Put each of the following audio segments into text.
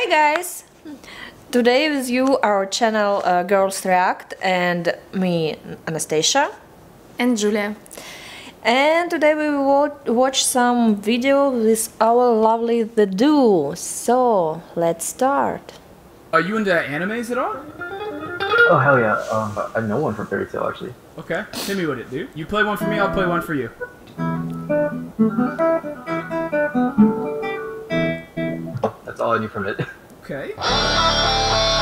Hi guys! Today with you our channel uh, Girls React and me Anastasia. And Julia. And today we will watch some video with our lovely TheDooo. So let's start. Are you into animes at all? Oh hell yeah! Um, I know one from Fairy Tail actually. Okay, hit me with it, dude. You play one for me, I'll play one for you. That's all I need from it. Okay.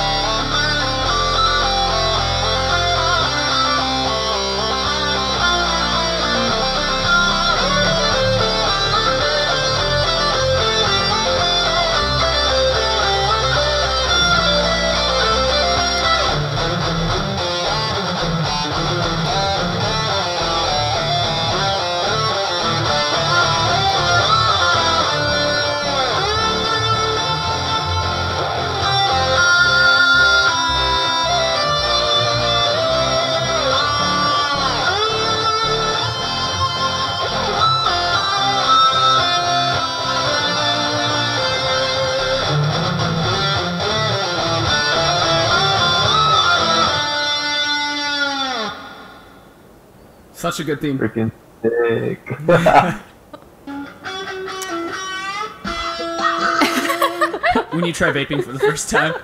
Such a good theme. Freaking sick. When you try vaping for the first time.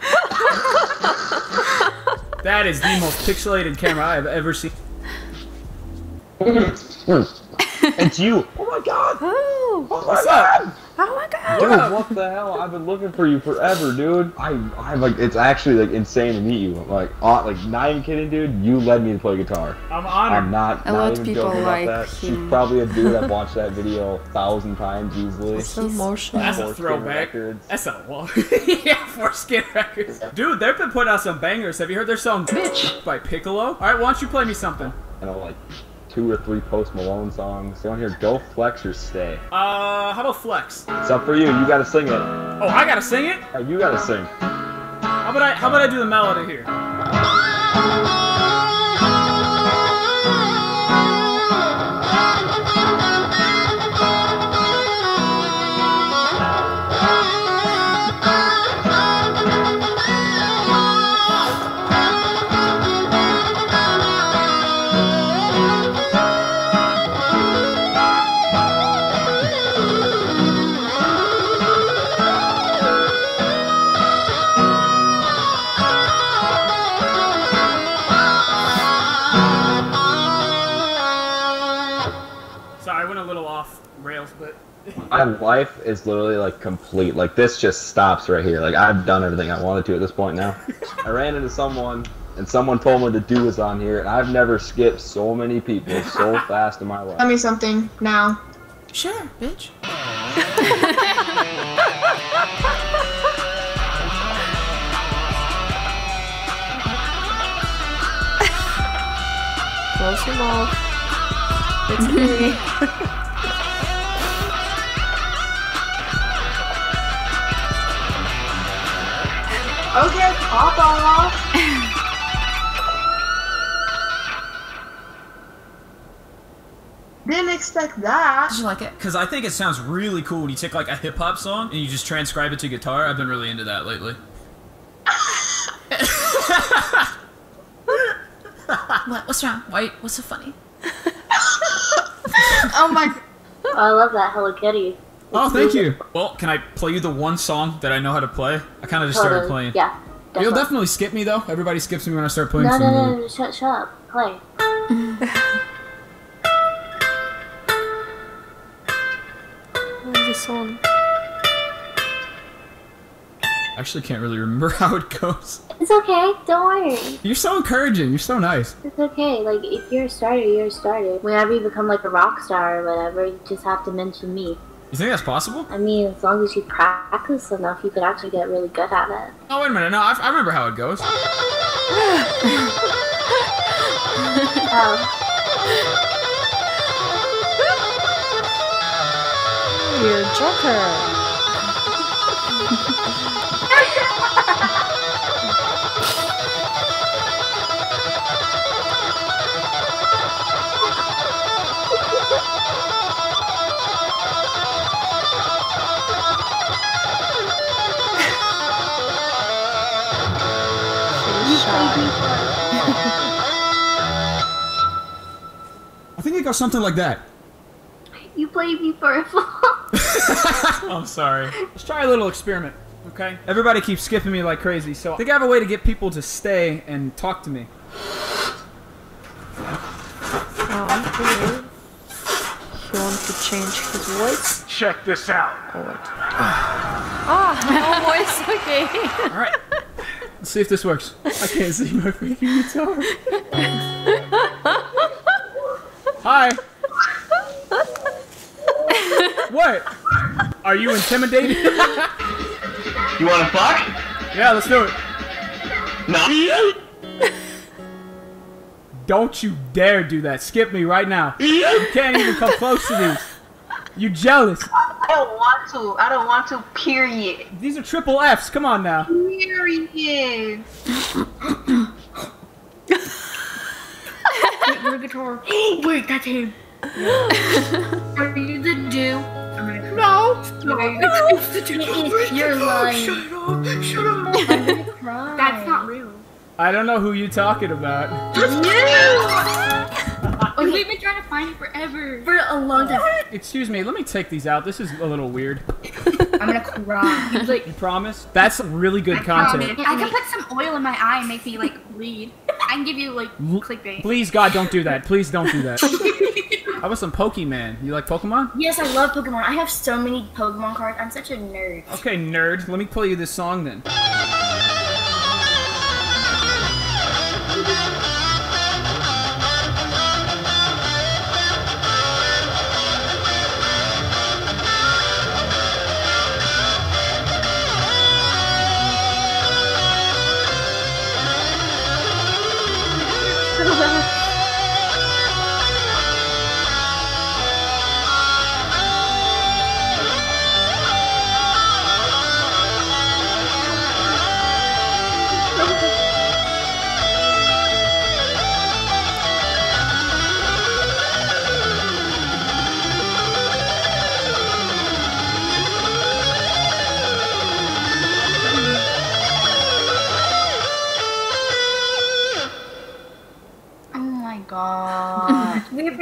that is the most pixelated camera I have ever seen. Mm. it's you. Oh my god. Oh, Oh my What's god. up? oh my god! Dude, what the hell? I've been looking for you forever, dude. I, I'm like, it's actually like insane to meet you. Like, uh, like not even kidding, dude. You led me to play guitar. I'm I'm not, A not lot of even people joking like about that. She's probably a dude I've watched that video a thousand times easily. So emotional. That's a Foreskin throwback. Records. That's a wall. yeah, foreskin records. Dude, they've been putting out some bangers. Have you heard their song Bitch by Piccolo? Alright, why don't you play me something? And I know like two or three Post Malone songs. You want to hear Go Flex or Stay? Uh, how about Flex? It's up for you. You gotta sing it. Oh, I gotta sing it? Hey, You gotta sing. How about I how about I do the melody here? My life is literally like complete. Like this just stops right here. Like I've done everything I wanted to at this point now. I ran into someone and someone told me to do was on here and I've never skipped so many people so fast in my life. Tell me something now. Sure, bitch. Close your mouth. It's me. Okay, pop off. Didn't expect that. Did you like it? Because I think it sounds really cool when you take like a hip hop song and you just transcribe it to guitar. I've been really into that lately. What? What's wrong? Why? What's so funny? Oh my. Oh, I love that Hello Kitty. Oh, thank you. Well, can I play you the one song that I know how to play? I kind of just started playing. Yeah. You'll definitely. definitely skip me though. Everybody skips me when I start playing. No, some no, no, really- no, shut, shut up. Play. What's the song? I actually can't really remember how it goes. It's okay. Don't worry. You're so encouraging. You're so nice. It's okay. Like, if you're a starter, you're a starter. Whenever you become like a rock star or whatever, you just have to mention me. You think that's possible? I mean, as long as you practice enough, you could actually get really good at it. Oh wait a minute. No, I, I remember how it goes. Oh, You're a joker. I think it goes something like that. You played me for a fool. I'm sorry. Let's try a little experiment, okay? Everybody keeps skipping me like crazy, so I think I have a way to get people to stay and talk to me. Oh, okay. He wants to change his voice. Check this out. Oh. Ah, no voice. Okay. All right. Let's see if this works. I can't see my freaking guitar. Hi. what? Are you intimidated? You wanna fuck? yeah, let's do it. No. Don't you dare do that. Skip me right now. You can't even come close to these. You jealous. I don't want to. I don't want to. Period. These are triple Fs. Come on now. Period. Your guitar. Wait, that's him. Are you the Dooo? No. It's the Dooo. You're lying. Shut up. That's not real. I don't know who you talking about. Oh, we've been trying to find you forever. For a long time. Excuse me, let me take these out. This is a little weird. I'm gonna cry. He like, You promise? That's really good content. I can put some oil in my eye and make me like bleed. I can give you like clickbait. Please, God, don't do that. Please don't do that. How about some Pokemon? You like Pokemon? Yes, I love Pokemon. I have so many Pokemon cards. I'm such a nerd. Okay, nerd. Let me play you this song then.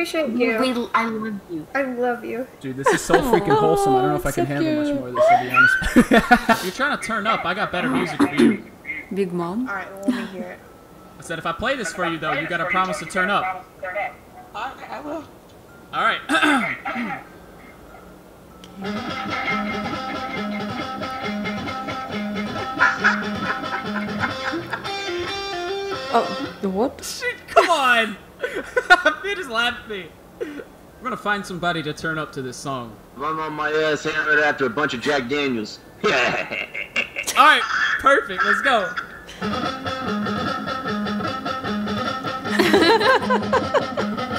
Appreciate you. we, I love you. I love you. Dude, this is so freaking wholesome. I don't know if I can so handle much more of this, I'll be honest. You're trying to turn up. I got better music for you. Big Mom? All right, well, let me hear it. I said if I play this for you, though, you gotta promise to turn up. I will. All right. Oh, the what? Come on! you just laughed at me. We're gonna find somebody to turn up to this song. I'm on my ass hammered after a bunch of Jack Daniels. Yeah. Alright, perfect, let's go.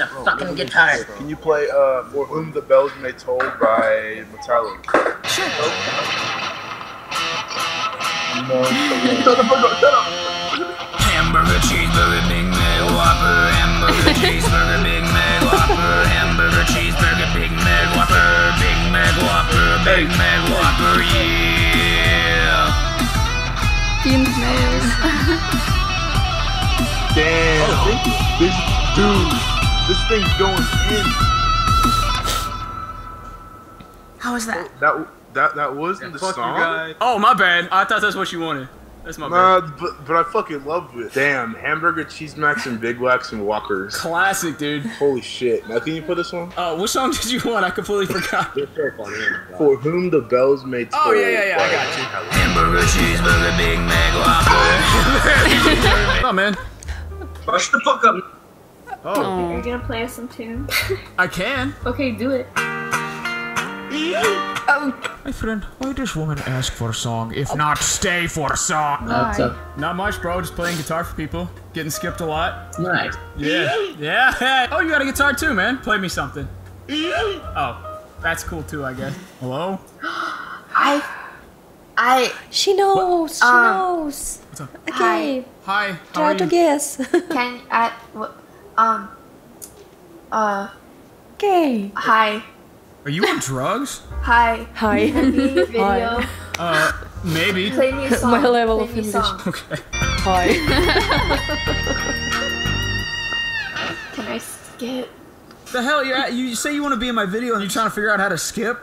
the fucking guitar. Can you play uh, For Whom the Bells May Toll by Metallica? No. Hamburger, cheeseburger, Big Mac, Whopper. Hamburger, cheeseburger, Big Mac, Whopper. Hamburger, cheeseburger, Big Mac, Whopper. Big Mac, Whopper. Big Mac, Whopper. Yeah. Damn. This dude. This thing's going in. How was that? That that that wasn't the song. Oh, my bad. I thought that's what you wanted. That's my bad. Nah, but, but I fucking love it. Damn, hamburger, cheese macs, and big wax and walkers. Classic, dude. Holy shit! Now can you put this one? Oh, uh, what song did you want? I completely forgot. For whom the bells may toll. Oh, yeah, yeah, yeah, I got you. Hamburger, cheeseburger, Big Mac, Whopper. Oh, man. Hush the fuck up. Oh, Are you gonna play us some tunes? I can. okay, do it. Oh. My friend, why does woman ask for a song if not stay for a song? What's up? Not much, bro. Just playing guitar for people. Getting skipped a lot. Nice. Yeah. Yeah. Oh, you got a guitar too, man. Play me something. Oh, that's cool too, I guess. Hello? I, I She knows. She Um, knows. What's up? Okay. Hi. How Try are to you? guess. can I, wh- um, uh, Okay. Hi. Are you on drugs? Hi. Hi. Can be video. Uh, maybe. Play me a song. My level Play of me English. song. Okay. Hi. Can I skip? The hell you're at? You say you want to be in my video and you're trying to figure out how to skip?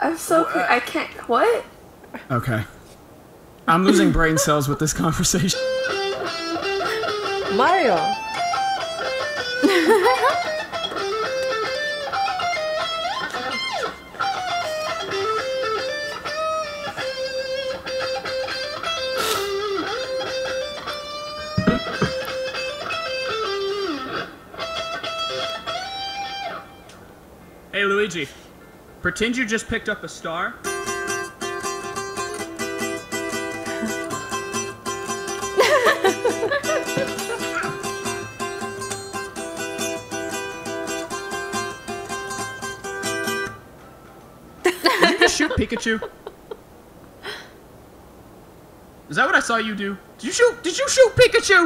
I'm so. What? I can't. What? Okay. I'm losing brain cells with this conversation. Mario. Hey Luigi, pretend you just picked up a star. Shoot Pikachu? Is that what I saw you do? Did you shoot? Did you shoot Pikachu?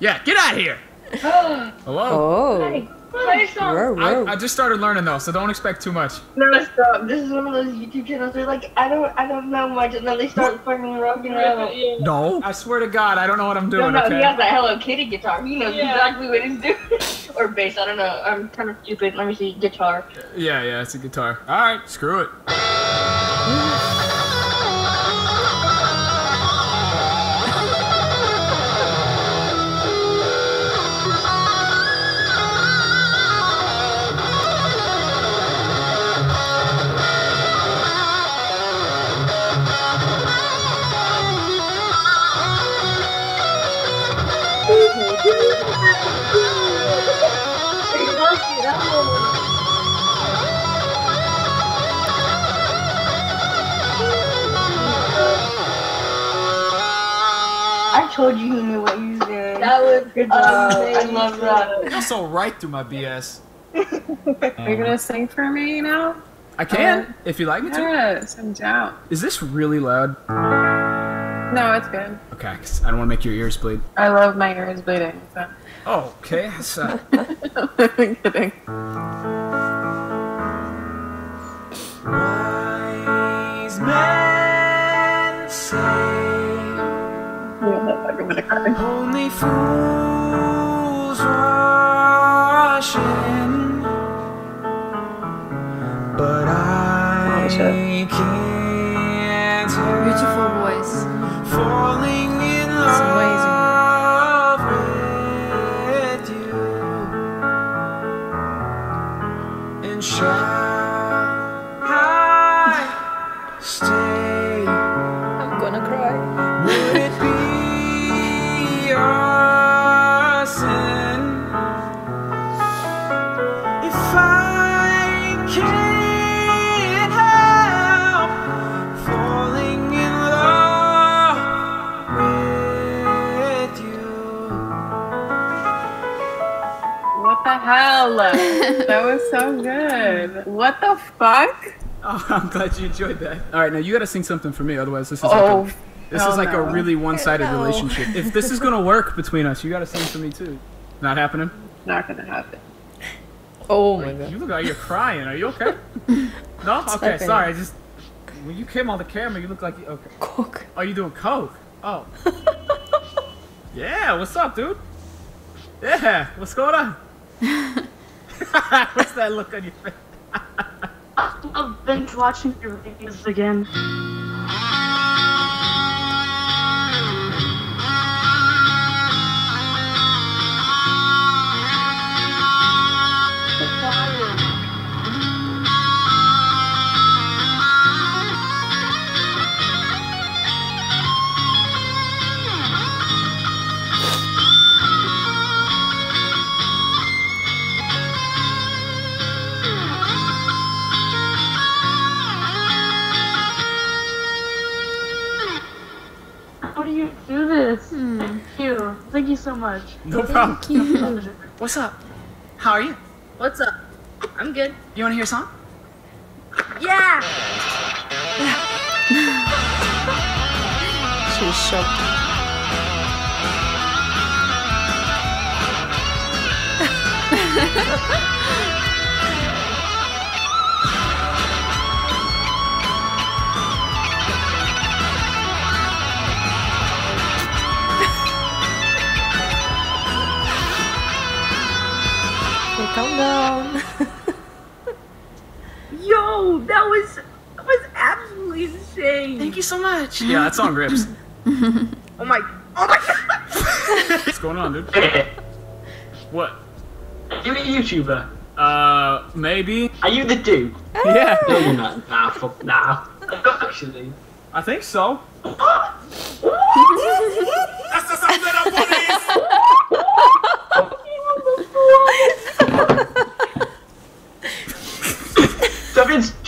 Yeah, get out of here. Hello. Oh. Play a song. Whoa, whoa. I, I just started learning though, so don't expect too much. No, stop. This is one of those YouTube channels where like I don't I don't know much and then they start fucking rocking around. No. I swear to God, I don't know what I'm doing. no, he okay. has that Hello Kitty guitar. He knows exactly what he's doing. or bass, I don't know. I'm kind of stupid. Let me see. Guitar. Yeah, yeah, it's a guitar. All right, screw it. Told you he knew what he was doing. That was good job. I love that. You're so right through my BS. Are you gonna sing for me now? I can, if you like me to. Yes, I'm down. Is this really loud? No, it's good. Okay, 'cause I don't want to make your ears bleed. I love my ears bleeding. So. Oh, okay. That's, uh, I'm kidding. Wise men say I'm gonna cry. only fools rush in, but I Oh, shit. can't help Beautiful voice. falling the hell? that was so good. What the fuck? oh, I'm glad you enjoyed that. All right, now you got to sing something for me, otherwise this is Oh, like a, oh, this hell is like no. a really one-sided No. relationship. If this is gonna work between us, you got to sing for me too. Not happening. Not gonna happen. Oh my god. You look like you're crying. Are you okay? No. Okay. happening? Sorry. I just when you came on the camera, you look like you okay. Cook. Oh, you doing coke? Oh. yeah. What's up, dude? Yeah. What's going on? what's that look on your face? I've been watching your videos again. much. No problem. Thank you. What's up? How are you? What's up? I'm good. You want to hear a song? Yeah. She's shocked. Ha ha ha! Yo, that was that was absolutely insane. Thank you so much. Yeah, that song rips. Oh my oh my god. What's going on, dude? Hey, What? you a YouTuber? Uh, maybe. Are you the dude? Yeah, No, you're not. Nah, fuck, nah. Actually. I think so.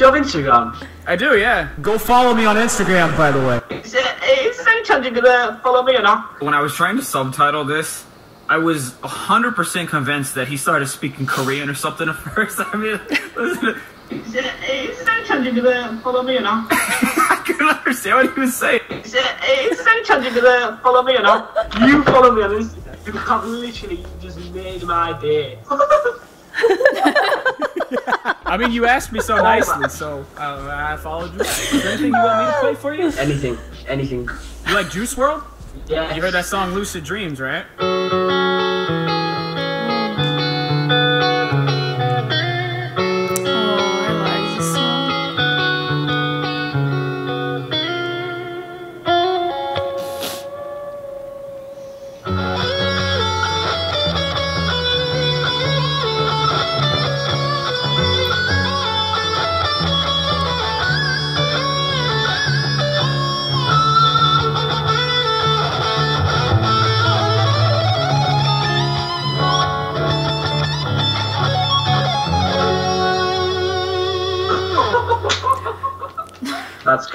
Do you have, ins- do you have Instagram? I do, yeah. Go follow me on Instagram, by the way. Is, it, is there any chance you're gonna follow me or not? When I was trying to subtitle this, I was 100% convinced that he started speaking Korean or something at first. I mean, Is, it, is there any chance you're gonna follow me or not? I couldn't understand what he was saying. Is, it, is there any chance you're gonna follow me or not? You follow me on Instagram. You have literally just made my day. I mean, you asked me so nicely, so uh, I followed you. Is there anything you want me to play for you? anything, anything. You like Juice WRLD? Yeah. You heard that song Lucid Dreams, right?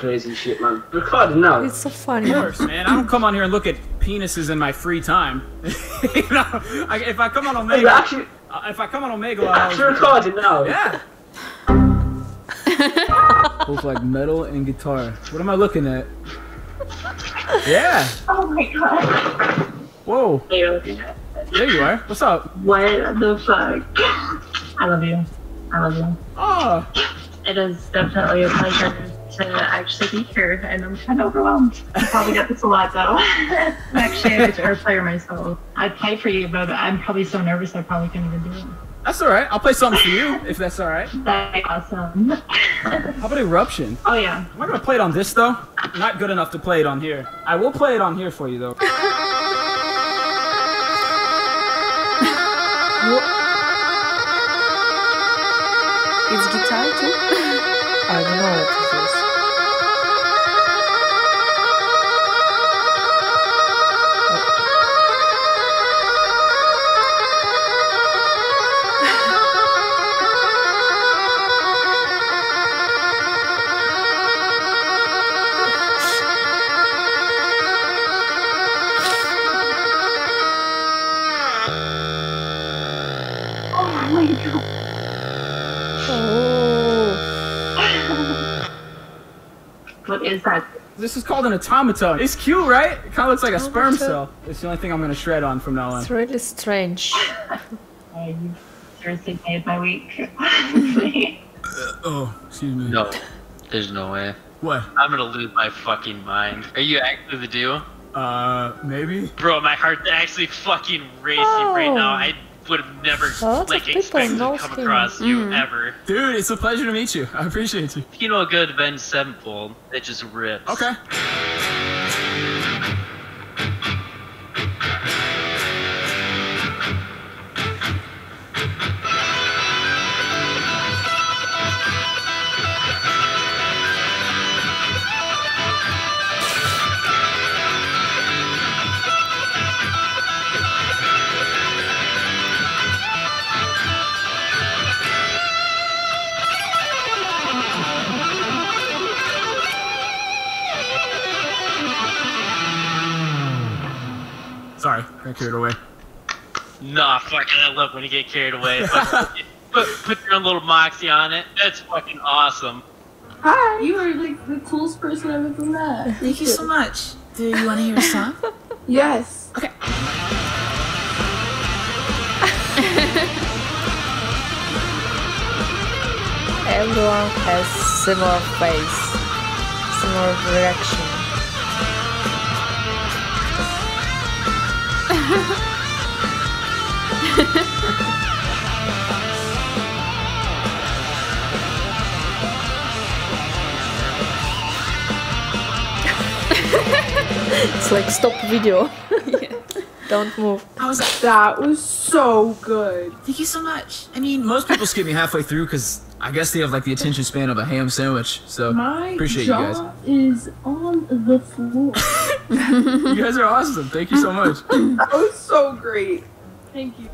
Crazy shit, man. Recording now. It's so funny. Of course, man. I don't come on here and look at penises in my free time. you know, I, if I come on Omegle, you're actually, uh, if I come on Omegle, you're I'll actually recording now. Yeah. Both like metal and guitar. What am I looking at? Yeah. Oh my god. Whoa. Hey, you're looking at There you are. What's up? What the fuck? I love you. I love you. Oh. It is definitely a pleasure to actually be here, and I'm kind of overwhelmed. I probably get this a lot though. Actually, I'm actually a guitar player myself. I'd play for you, but I'm probably so nervous I probably can't even do it. That's all right. I'll play something for you if that's all right. That'd be awesome. How about Eruption? Oh yeah. I'm not gonna play it on this though. Not good enough to play it on here. I will play it on here for you though. It's guitar too? I don't know what it is. Called an automaton. It's cute, right? It kind of looks like a sperm Automaton. cell. It's the only thing I'm gonna shred on from now on. It's really strange. Oh, you seriously made my week. Oh, excuse me. No, there's no way. What? I'm gonna lose my fucking mind. Are you actually the Dooo? Uh, maybe. Bro, my heart's actually fucking racing right now. Oh. I would have never A lot like expected to knows come him. across you Mm. ever. Dude, it's a pleasure to meet you. I appreciate you. You know a good Avenged Sevenfold that just rips. Okay. Sorry, got carried away. Nah, fucking I love when you get carried away. Put, put your own little moxie on it. That's fucking awesome. Hi. You are like the coolest person I've ever met. Thank you so much. Do you want to hear a song? Yes. Okay. Everyone has similar face, similar reaction. it's like stop video. yeah. Don't move. I was like, that was so good. Thank you so much. I mean, most people skip me halfway through because I guess they have like the attention span of a ham sandwich. So My appreciate you guys. is on the floor. You guys are awesome. Thank you so much. that was so great. Thank you.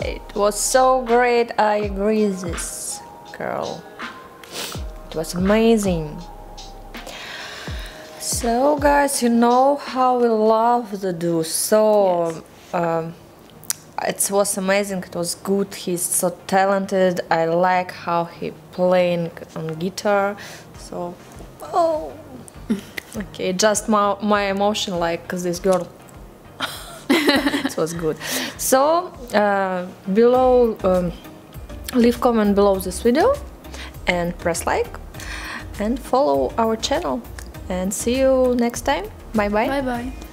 It was so great. I agree with this girl. It was amazing. So guys, you know how we love the Dooo. So um, it was amazing. It was good. He's so talented. I like how he playing on guitar. So oh, okay, just my my emotion like this girl it was good. So uh, below um, leave comment below this video and press like and follow our channel. And see you next time. Bye bye Bye bye.